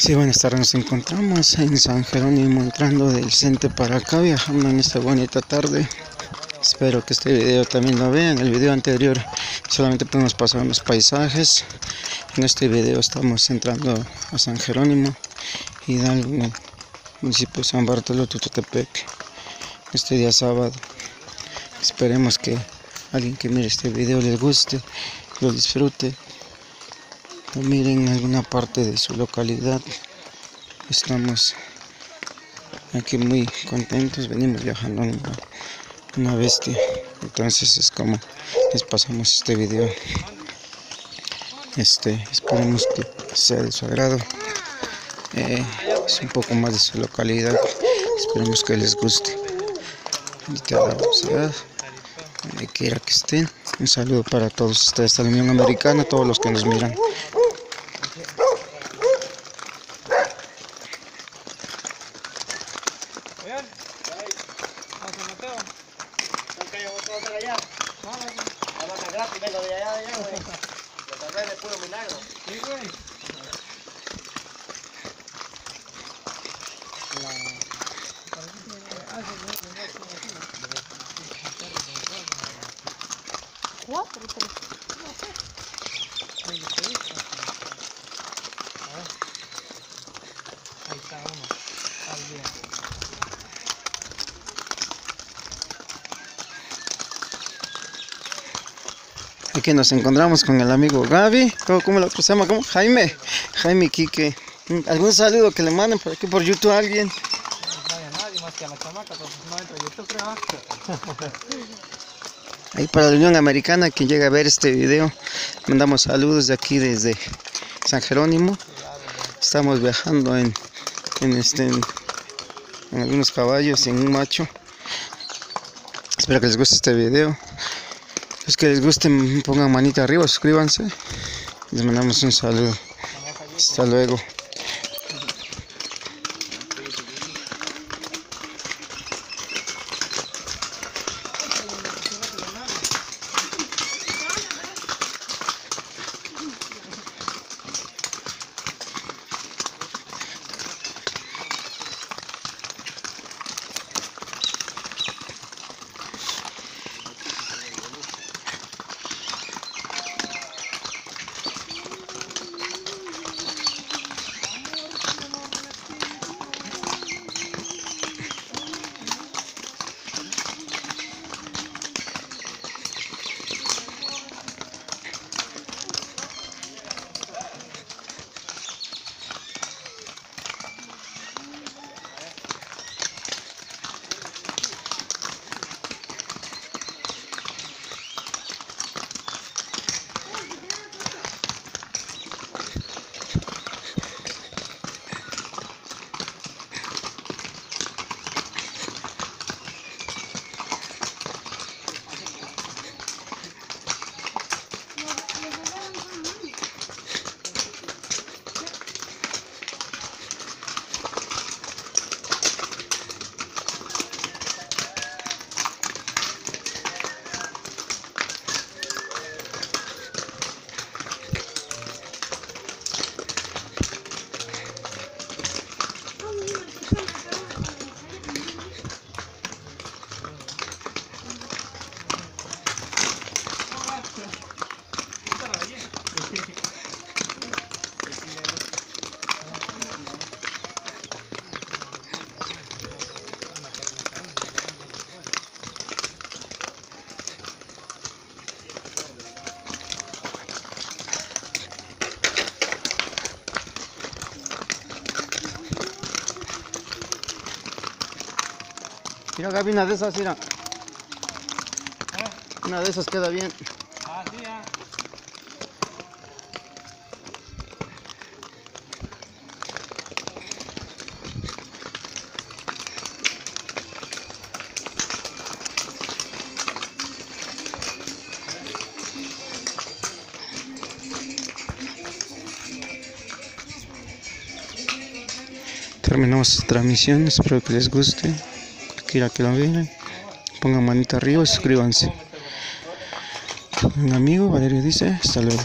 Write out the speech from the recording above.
Sí, buenas tardes. Nos encontramos en San Jerónimo entrando del centro para acá, viajando en esta bonita tarde. Espero que este video también lo vean. El video anterior solamente podemos pasar unos paisajes. En este video estamos entrando a San Jerónimo, Hidalgo, en el municipio San Bartolo, Tututepec. Este día sábado. Esperemos que alguien que mire este video les guste, lo disfrute. Lo miren en alguna parte de su localidad. Estamos aquí muy contentos. Venimos viajando una, bestia. Entonces es como les pasamos este video. Este, esperemos que sea de su agrado. Eh, es un poco más de su localidad. Esperemos que les guste. Velocidad, donde que estén. Un saludo para todos ustedes, a la Unión Americana, todos los que nos miran. Vean. Vamos a Mateo. Nunca llevo todo para allá. Vamos a gratis, vengo de allá, de allá, güey. Lo tardé de puro milagro. Sí, güey. Cuatro, tres. Ahí está uno. Ahí bien. Aquí nos encontramos con el amigo Gaby. ¿Cómo, cómo lo se llama? ¿Cómo? Jaime. Jaime Quique. ¿Algún saludo que le manden por aquí por YouTube a alguien? No vaya nadie más que a la chamaca, pues no entra YouTube, creo. ¿ah? Ahí para la Unión Americana, quien llega a ver este video, mandamos saludos de aquí desde San Jerónimo. Estamos viajando en, en, este, en, en algunos caballos y en un macho. Espero que les guste este video. Los que les guste, pongan manita arriba, suscríbanse. Les mandamos un saludo. Hasta luego. Mira Gaby, una de esas, mira. Una de esas queda bien. Ah, sí. Terminamos esta transmisión, espero que les guste. Quiera que lo vean. Pongan manita arriba y suscríbanse. Un amigo, Valerio dice, hasta luego.